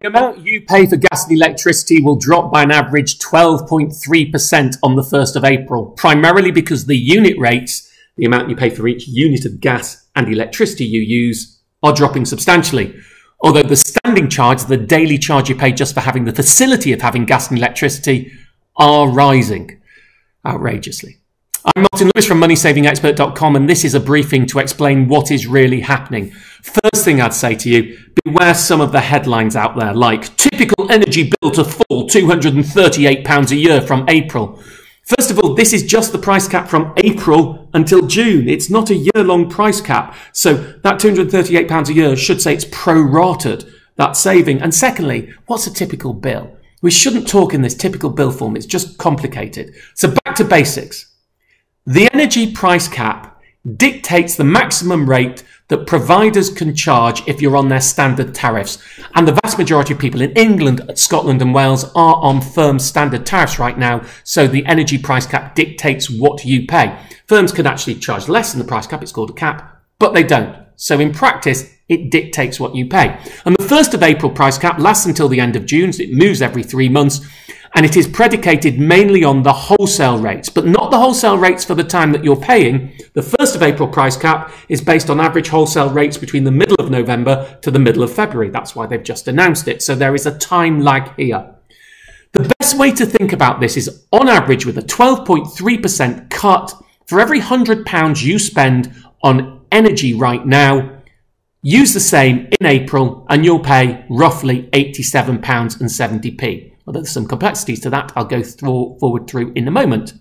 The amount you pay for gas and electricity will drop by an average 12.3% on the 1st of April, primarily because the unit rates, the amount you pay for each unit of gas and electricity you use, are dropping substantially. Although the standing charge, the daily charge you pay just for having the facility of having gas and electricity, are rising outrageously. I'm Martin Lewis from MoneySavingExpert.com, and this is a briefing to explain what is really happening. First thing I'd say to you beware some of the headlines out there, like typical energy bill to fall £238 a year from April. First of all, this is just the price cap from April until June. It's not a year long price cap. So that £238 a year should say it's prorated, that saving. And secondly, what's a typical bill? We shouldn't talk in this typical bill form. It's just complicated. So back to basics. The energy price cap dictates the maximum rate that providers can charge if you're on their standard tariffs. And the vast majority of people in England, Scotland and Wales are on firm standard tariffs right now. So the energy price cap dictates what you pay. Firms can actually charge less than the price cap. It's called a cap, but they don't. So in practice, it dictates what you pay. And the 1st of April price cap lasts until the end of June. So it moves every three months and it is predicated mainly on the wholesale rates, but not the wholesale rates for the time that you're paying. The 1st of April price cap is based on average wholesale rates between the middle of November to the middle of February. That's why they've just announced it. So there is a time lag here. The best way to think about this is on average with a 12.3% cut for every £100 you spend on energy right now, use the same in April and you'll pay roughly £87.70p. Well, there's some complexities to that I'll go through, forward through in a moment.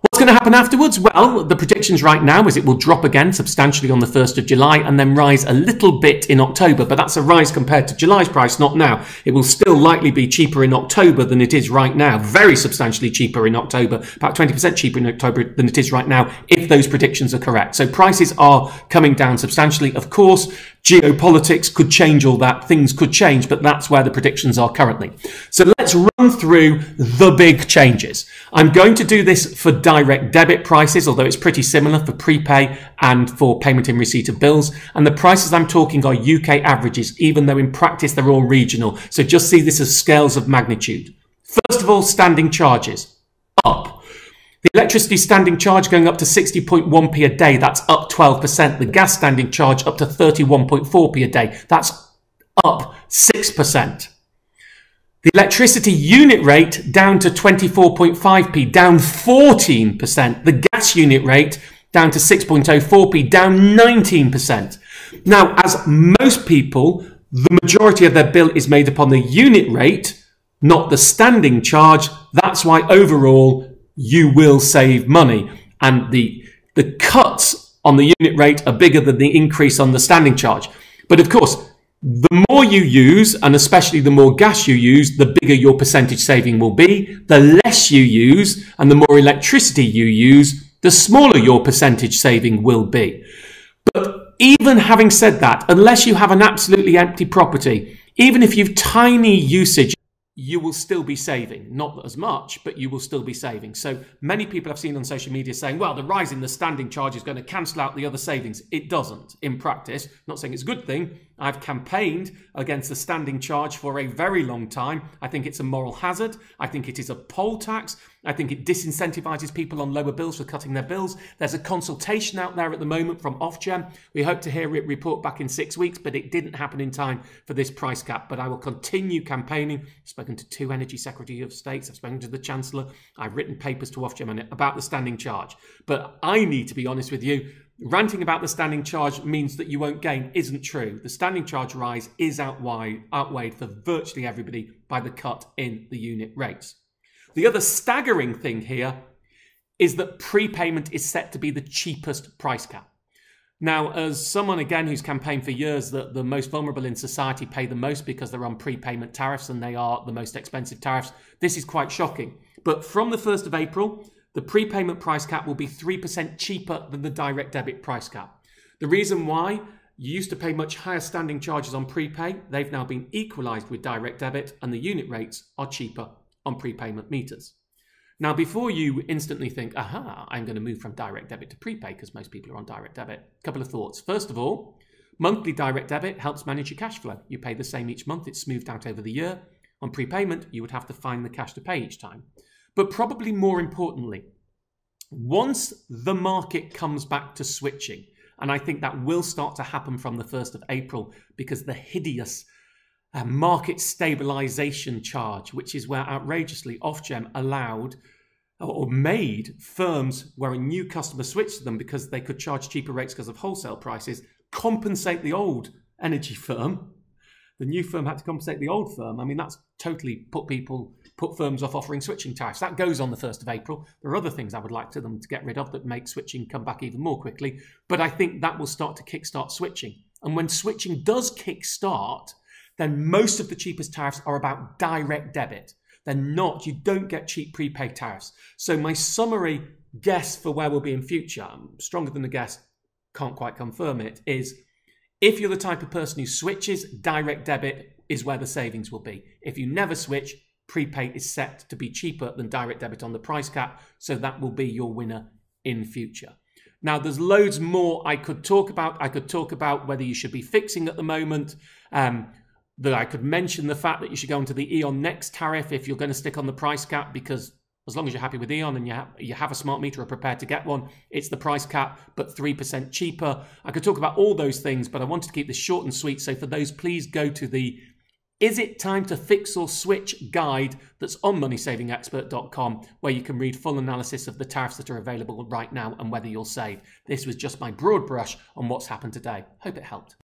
What's going to happen afterwards? Well, the predictions right now is it will drop again substantially on the 1st of July and then rise a little bit in October, but that's a rise compared to July's price, not now. It will still likely be cheaper in October than it is right now. Very substantially cheaper in October, about 20% cheaper in October than it is right now, if those predictions are correct. So prices are coming down substantially. Of course, geopolitics could change all that. Things could change, but that's where the predictions are currently. So let's run through the big changes. I'm going to do this for direct debit prices, although it's pretty similar for prepay and for payment in receipt of bills. And the prices I'm talking are UK averages, even though in practice they're all regional. So just see this as scales of magnitude. First of all, standing charges. The electricity standing charge going up to 60.1p a day, that's up 12%. The gas standing charge up to 31.4p a day, that's up 6%. The electricity unit rate down to 24.5p, down 14%. The gas unit rate down to 6.04p, down 19%. Now, as most people, the majority of their bill is made upon the unit rate, not the standing charge. That's why overall you will save money. And the, the cuts on the unit rate are bigger than the increase on the standing charge. But of course, the more you use, and especially the more gas you use, the bigger your percentage saving will be. The less you use, and the more electricity you use, the smaller your percentage saving will be. But even having said that, unless you have an absolutely empty property, even if you've tiny usage, you will still be saving. Not as much, but you will still be saving. So many people I've seen on social media saying, well, the rise in the standing charge is going to cancel out the other savings. It doesn't in practice. Not saying it's a good thing. I've campaigned against the standing charge for a very long time. I think it's a moral hazard. I think it is a poll tax. I think it disincentivizes people on lower bills for cutting their bills. There's a consultation out there at the moment from Ofgem. We hope to hear it report back in six weeks, but it didn't happen in time for this price cap. But I will continue campaigning. I've spoken to two energy secretary of states. I've spoken to the chancellor. I've written papers to Ofgem about the standing charge. But I need to be honest with you ranting about the standing charge means that you won't gain isn't true. The standing charge rise is outweighed, for virtually everybody by the cut in the unit rates. The other staggering thing here is that prepayment is set to be the cheapest price cap. Now, as someone again who's campaigned for years that the most vulnerable in society pay the most because they're on prepayment tariffs and they are the most expensive tariffs, this is quite shocking. But from the 1st of April, the prepayment price cap will be 3% cheaper than the direct debit price cap. The reason why you used to pay much higher standing charges on prepay, they've now been equalised with direct debit, and the unit rates are cheaper on prepayment meters. Now, before you instantly think, aha, I'm going to move from direct debit to prepay because most people are on direct debit, a couple of thoughts. First of all, Monthly direct debit helps manage your cash flow. You pay the same each month, it's smoothed out over the year. On prepayment, you would have to find the cash to pay each time. But probably more importantly, once the market comes back to switching, and I think that will start to happen from the 1st of April because the hideous uh, market stabilization charge, which is where outrageously Ofgem allowed or made firms where a new customer switched to them because they could charge cheaper rates because of wholesale prices compensate the old energy firm. The new firm had to compensate the old firm. I mean, that's totally put people, put firms off offering switching tariffs. That goes on the 1st of April. There are other things I would like to them to get rid of that make switching come back even more quickly. But I think that will start to kickstart switching. And when switching does kickstart, then most of the cheapest tariffs are about direct debit. They're not, you don't get cheap prepaid tariffs. So my summary guess for where we'll be in future, um, stronger than the guess, can't quite confirm it, is if you're the type of person who switches, direct debit is where the savings will be. If you never switch, prepay is set to be cheaper than direct debit on the price cap, so that will be your winner in future. Now, there's loads more I could talk about. I could talk about whether you should be fixing at the moment. Um, that I could mention the fact that you should go into the E.ON Next tariff if you're going to stick on the price cap because as long as you're happy with E.ON and you have, you have a smart meter or prepared to get one, it's the price cap, but 3% cheaper. I could talk about all those things, but I wanted to keep this short and sweet. So for those, please go to the Is It Time to Fix or Switch guide that's on moneysavingexpert.com, where you can read full analysis of the tariffs that are available right now and whether you'll save. This was just my broad brush on what's happened today. Hope it helped.